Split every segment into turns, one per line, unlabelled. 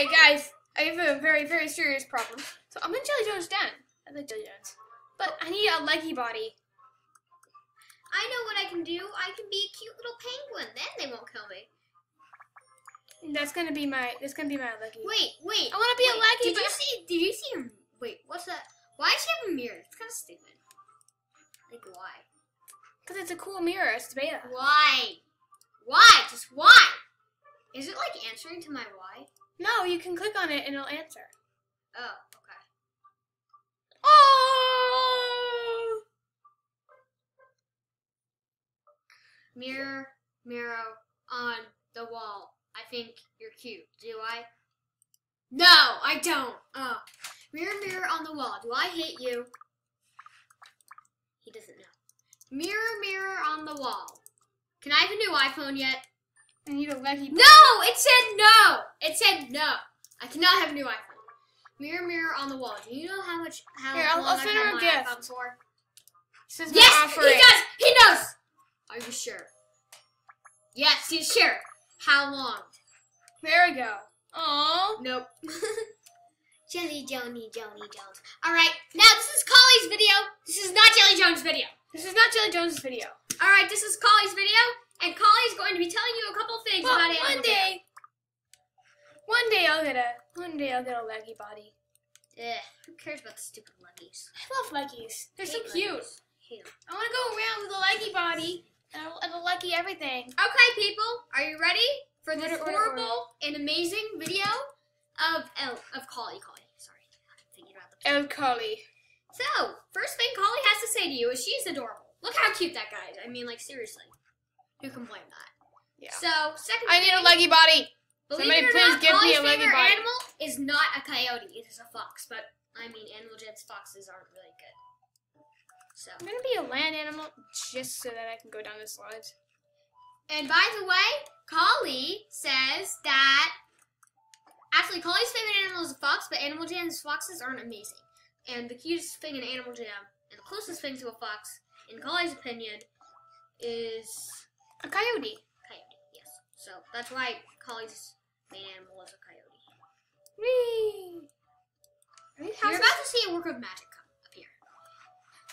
Okay, guys, I have a very, very serious problem. So I'm in Jelly Jones' den. I like Jelly Jones. But I need a leggy body.
I know what I can do. I can be a cute little penguin. Then they won't kill me.
That's gonna be my. That's gonna be my leggy.
Wait, wait.
I want to be
wait,
a leggy.
Did you see? Did you see him? Wait, what's that? Why does she have a mirror? It's kind of stupid. Like why?
Because it's a cool mirror. It's beta.
Why? Why? Just why? Is it like answering to my why?
No, you can click on it and it'll answer.
Oh, okay.
Oh!
Mirror, mirror on the wall. I think you're cute. Do I? No, I don't. Oh. Mirror, mirror on the wall. Do I hate you? He doesn't know. Mirror, mirror on the wall. Can I have a new iPhone yet?
I need a leggy.
No! It said no! It said no. I cannot have a new iPhone. Mirror, mirror on the wall. Do you know how much how
Here, I'll- I'll send her a gift.
for?
This
Yes, he does. He knows. Are you sure? Yes, he's sure. How long?
There we go. Oh.
Nope. Jelly Joni Joni Jones. All right, now this is Collie's video. This is not Jelly Jones' video.
This is not Jelly Jones' video.
All right, this is Collie's video, and Collie's going to be telling you a couple things
Well,
about Animal
one day, one day I'll get a, one day I'll get a leggy body.
Ugh, who cares about the stupid leggies?
I love leggies. They're so cute.
leggies. Hate 'em.
I want to go around with a leggy body and a, and a leggy everything.
Okay, people, are you ready for this
Order, order,
horrible and amazing video of oh, of Collie? Collie, sorry, I'm thinking about the.
El Collie.
So, first thing Collie has to say to you is she's adorable. Look how cute that guy is. I mean, like seriously, who can blame that?
Yeah.
So, second
I need a leggy body.
Believe
Somebody
it or
please
not,
give me a leggy
favorite
body.
animal is not a coyote. It is a fox. But I mean, Animal Jam's foxes aren't really good. So,
I'm gonna be a land animal just so that I can go down the slides.
and by the way, Collie says that actually Collie's favorite animal is a fox, but Animal Jam's foxes aren't amazing. And the cutest thing in Animal Jam, and the closest thing to a fox, in Collie's opinion, is
A coyote.
coyote. Yes. So that's why Collie's main animal is a coyote.
Whee!
You're about to see a work of magic come appear.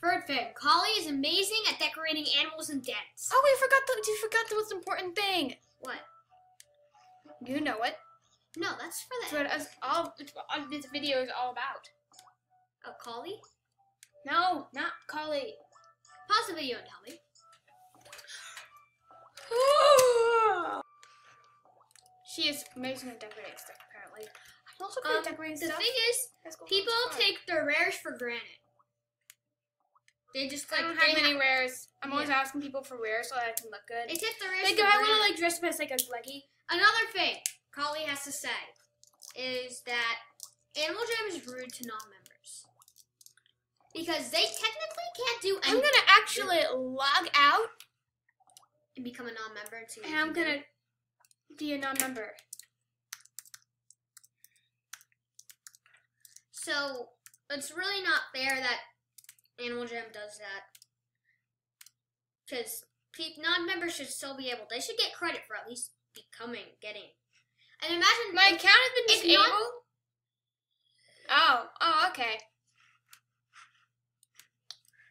Third thing, Collie is amazing at decorating animals and dens.
Oh, we forgot the. You forgot the most important thing.
What?
You know it.
No, that's for
That's
the
what all. It's what all this video is all about.
Oh, a Collie.
No, not Collie.
Pause the video and tell me.
she is amazing at decorating stuff. Apparently, I'm also good
Um,
at decorating
the
stuff.
thing is, people take their rares for granted. They just
I
like
don't have many wares. I'm always asking people for rares so that I can look good.
they take the rares
Like, if I want to like dress up as like a leggy.
Another thing Collie has to say is that Animal Jam is rude to non-members because they technically can't do anything.
I'm gonna actually log out,
become a non-member what
and I'm gonna be a non-member.
So it's really not fair that Animal Jam does that. Because non-members should still be able. They should get credit for at least becoming, getting. And imagine
My account has been disabled. oh, oh, okay.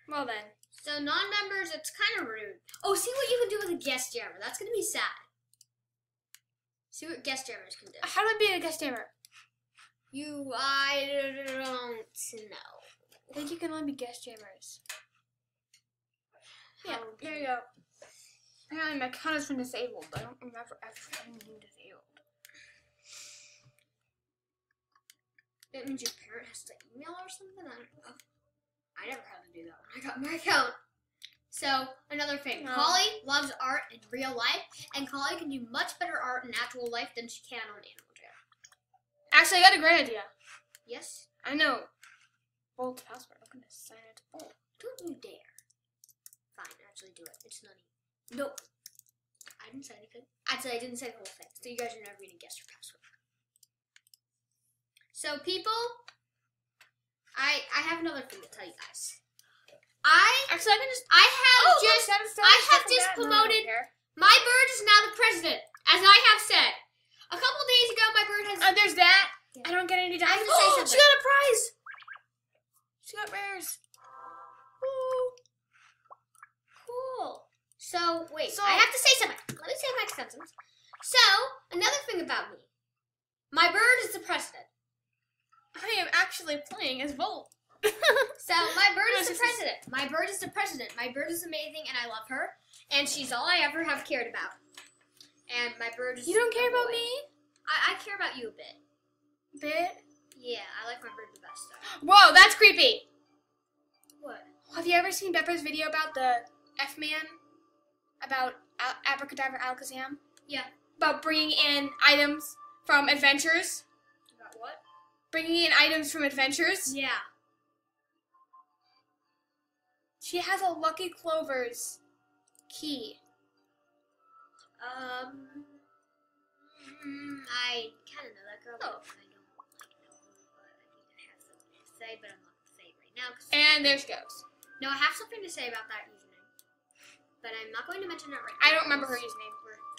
Well then,
so non-members, it's kind of rude. Oh, see what you can do with a guest jammer. That's gonna be sad. See what guest jammers can do.
how do I be a guest jammer?
You, I don't know.
I think you can only be guest jammers. Yeah, there you go. Apparently my account has been disabled. I don't remember ever being disabled.
That means your parent has to email or something? I don't know. I never had to do that when I got my account. So, another thing.
No.
Collie loves art in real life, and Collie can do much better art in actual life than she can on Animal Jam.
Actually, I got a great idea.
Yes?
I know. Bolt password. I'm gonna sign it to Bolt.
Don't you dare. Fine, actually do it. It's nutty. Nope. I didn't say anything. Actually, I didn't say the whole thing. So you guys are never going to guess your password. So people, I I have another thing to tell you guys. I
Actually, I can just.
I have
Oh,
just
look,
I have just promoted- my bird is now the president, as I have said. A couple days ago, my bird has
Oh, there's that. Sandy
I have
died.
to say
Oh, she got a prize. She got rares. Woo.
Cool. So wait,
So-
I have to say something. Let me say my sentence. So another thing about me, my bird is the president.
I am actually playing as Volt.
So my bird is the president. My bird is the president. My bird is amazing, and I love her. And she's all I ever have cared about. And my bird is.
you don't care
a
about me?
I, I care about you a bit.
Bit.
Yeah, I like my bird the best. Though.
Whoa, that's creepy.
What?
Have you ever seen Pepper's video about the F Man? About Al- Abracadabra Alakazam?
Yeah.
About bringing in items from adventures? Bringing in items from adventures?
Yeah.
She has a Lucky Clover's key.
Um. mm, I kind of know that girl.
Oh.
but I don't like know her, but I need to have something to say, but I'm not gonna say it right now. 'cause-
And there she goes.
no, I have something to say about that username, but I'm not going to mention it right now.
I don't remember her username.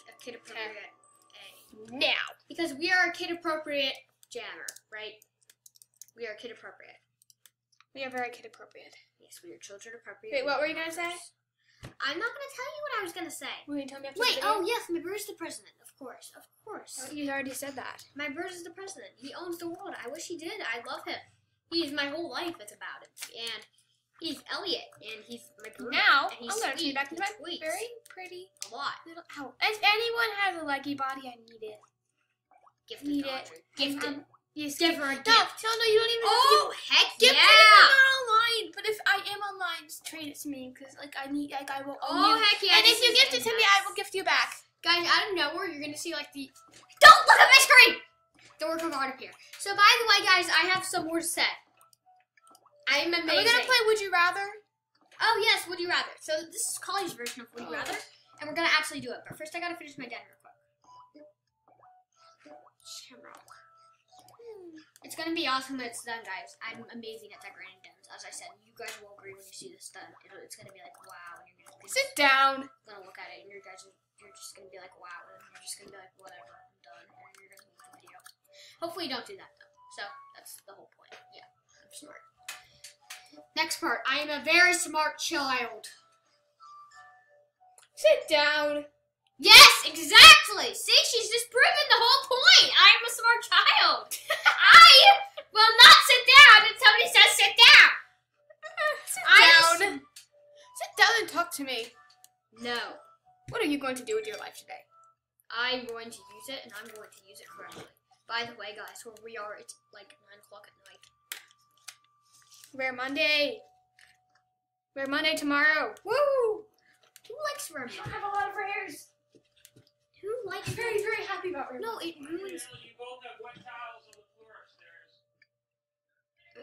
A kid appropriate A.
Now.
Because we are a kid appropriate jammer, right? We are kid appropriate.
We are very kid appropriate.
Yes, we are children appropriate.
Wait, what were you gonna say?
I'm not gonna tell you what I was gonna say.
Will you tell me after
Wait,
the
oh yes, my bird's the president. Of course, of course.
Oh, You already said that.
My bird is the president. He owns the world. I wish he did. I love him. He's my whole life. It's about him. And he's Elliot, and he's my bird.
Now,
and
I'm gonna turn you back into my
tweets
very pretty
a lot.
little owl. If anyone has a leggy body, I need it.
Gifted
Need
to
it.
Gifted.
Yes,
Give her a gift.
no, no, you don't even
Oh
have
heck
give,
yeah!
if I'm not online. But if I am online, just trade it to me because like I need, like I will
Oh
you.
heck yeah!
and if you gift it to me, I will gift you back.
Guys, out of nowhere, you're gonna see like the. Don't look at my screen. The work of art appear. So by the way, guys, I have some more to say. I'm amazing.
Are we gonna play Would You Rather?
Oh yes, would you rather? So this is college version of Would You oh. Rather, and we're gonna actually do it. But first, I gotta finish my dinner real quick. Shamrock. It's gonna be awesome when it's done, guys. I'm amazing at decorating dens. As I said, you guys will agree when you see this done. It'll, it's gonna be like wow, and you're gonna, be,
Sit down.
gonna look at it, and you guys, you're just gonna be like wow, and you're just gonna be like whatever, I'm done, and you're gonna leave the video. Hopefully, you don't do that though. So that's the whole point. Yeah, I'm smart. Next part. I am a very smart child.
Sit down.
Yes, exactly. See, she's just proven the whole point. I am a smart child. I will not sit down until somebody says sit down.
Sit
I
down. Sit down and talk to me.
No,
What are you going to do with your life today?
I'm going to use it, and I'm going to use it correctly. By the way, guys, where we are, it's like nine o'clock at night.
Rare Monday. Rare Monday tomorrow.
Woo! Who likes Rare
I
Monday?
have a lot of rares.
Who likes
I'm very, very happy about Rare
No, it
You
ruins.
you both have wet towels on the floor upstairs.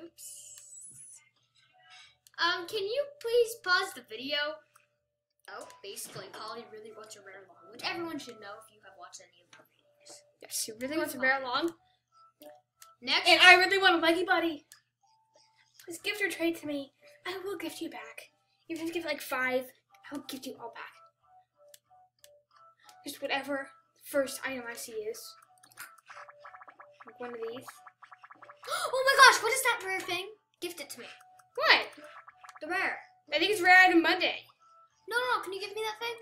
Oops. Um, can you please pause the video? Oh, basically, Polly really wants a rare long, which everyone should know if you have watched any of our videos.
Yes, she really wants a rare long.
Next,
And I really want a leggy buddy. Just gift or trade to me. I will gift you back. Even if you give like five, I will gift you all back. Just whatever first item I see is. Like one of these.
Oh my gosh, what is that rare thing? Gift it to me.
What?
The rare.
I think it's rare item Monday.
No, no, no. Can you give me that thing?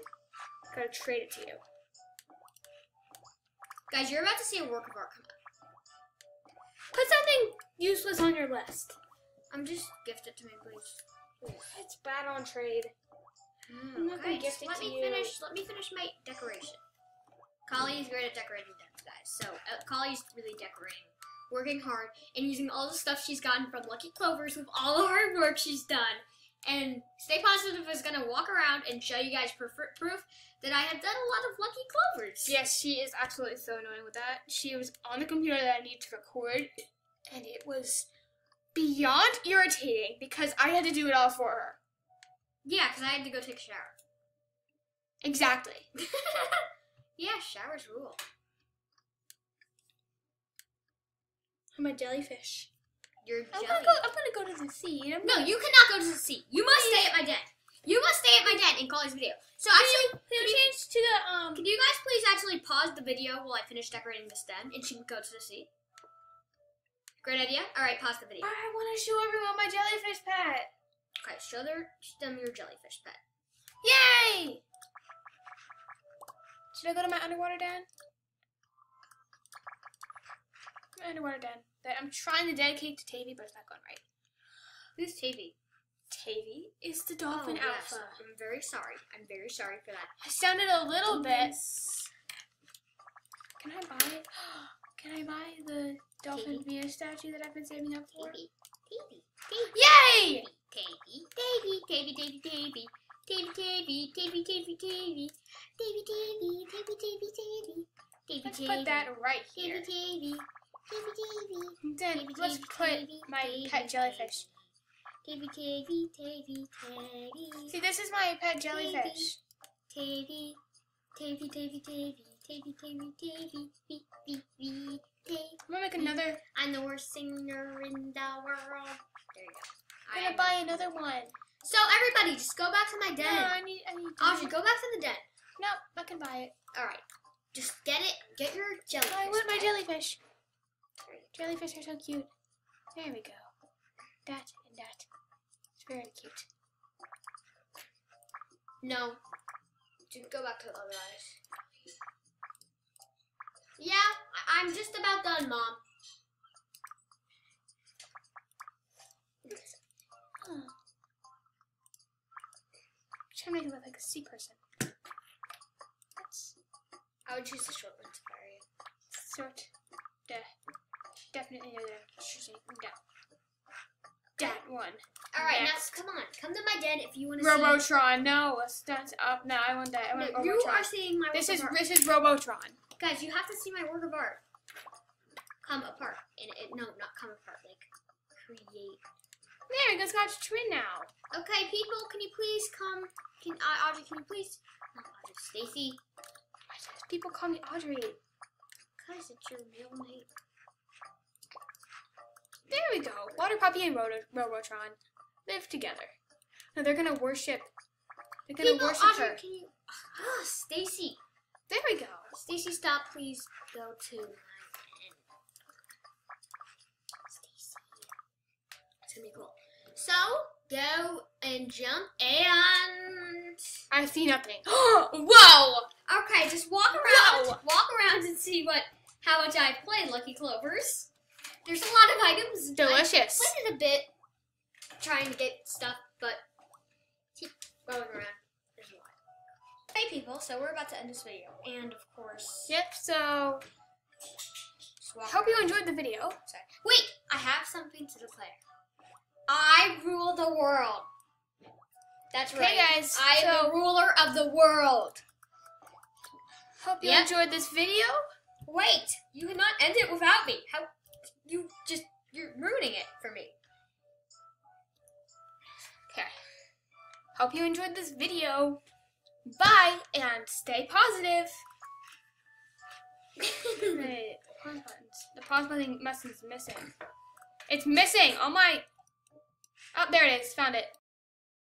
Gotta trade it to you.
Guys, you're about to see a work of art come up.
Put something useless on your list.
I'm just gift it to me, please.
It's bad on trade. I'm not gonna gift it
let
to
me
you.
finish. Let me finish my decoration. Collie is great at decorating dens, guys. So uh, Collie's really decorating, working hard, and using all the stuff she's gotten from Lucky Clovers with all the hard work she's done. And Stay Positive is gonna walk around and show you guys proof, proof that I have done a lot of Lucky Clovers.
Yes, she is absolutely so annoying with that. She was on the computer that I needed to record, and it was beyond irritating because I had to do it all for her.
Yeah, because I had to go take a shower.
Exactly.
yeah, showers rule.
I'm a jellyfish.
You're
I'm
jelly.
gonna, go, I'm gonna go to the sea. I'm
No, you cannot go to the sea. You must stay at my den. You must stay at my den in Collie's video. So actually,
Can you change to the um?
Can you guys please actually pause the video while I finish decorating this den and she can go to the sea? Great idea. All right, pause the video.
I want to show everyone my jellyfish pet.
Okay, show their them your jellyfish pet.
Yay! Should I go to my underwater den? Underwater den that I'm trying to dedicate to Tavi, but it's not going right.
Who's Tavi?
Tavi is the dolphin
Oh, yes.
alpha.
I'm very sorry. I'm very sorry for that.
I sounded a little bit. Can I buy it? Can I buy the dolphin Venus statue that I've been saving up for?
Tavi. Tavi. Tavi.
Yay!
Tavi. Tavi. Tavi. Tavi. Tavi. Tavi. Tavi. Tavi. Tavi. Tavi. Tavi. Tavi. Tavi. Tavi. Tavi. Tavi.
Let's put that right
Tavi.
here.
Tavi. Tavi. Tavi.
Then let's put my pet jellyfish.
Tavi. Tavi. Tavi. Tavi.
See, this is my pet jellyfish.
Tavi, Tavi, Tavi, Tavi, Tavi, Tavi, Tavi, bee, bee, Tavi.
I'm gonna make another.
I'm the worst singer in the world. There you go.
I'm gonna buy another one.
So everybody, just go back to my
No,
den.
I need. I need.
Audrey, go back to the den.
No, I can buy it.
All right, just get it. Get your jellyfish.
I want my jellyfish. Jellyfish are so cute. There we go. That and that. It's very cute.
No, just go back to the other eyes. Yeah, I'm just about done, Mom.
Huh. trying to it look like a sea person. That's
I would choose the short one safari.
sort. De- definitely no the choosing that. That one.
All right, now come on, come to my den if you want to see.
Robotron. No, that's up. No, I want that. I
No,
want
you are seeing my
This
work
is
of art.
this is Robotron.
Guys, you have to see my work of art. Come apart. And it, no, not come apart. Like, create.
There, we go. Scotch twin now.
Okay, people, can you please come? Can uh, Audrey? Can you please? Not Audrey. Stacy.
People call me Audrey.
Cause it's your real name.
There we go. Water Puppy and Roto- Robotron live together. No, they're gonna worship. They're gonna
People,
worship
Audrey,
her.
can you? Ah, Stacy.
There we go.
Stacy, stop, please. Go to my. Stacy. It's gonna be cool. So go and jump and.
I see nothing. Whoa!
Okay, just walk around.
Wow.
Walk around and see what how much I've played Lucky Clovers. There's a lot of items.
Delicious.
I played it a bit, trying to get stuff, but keep going around. There's a lot. Hey people, so we're about to end this video, and of course,
Yep. So hope you enjoyed the video.
Sorry. Wait, I have something to declare. I rule the world. That's right.
Okay, guys.
I am
so
the ruler of the world.
hope you
Yep.
enjoyed this video.
Wait, you cannot end it without me. How you just you're ruining it for me.
Okay. Hope you enjoyed this video. Bye and stay positive. the pause buttons. The pause button must is missing. It's missing. Oh my. Oh, there it is. Found it.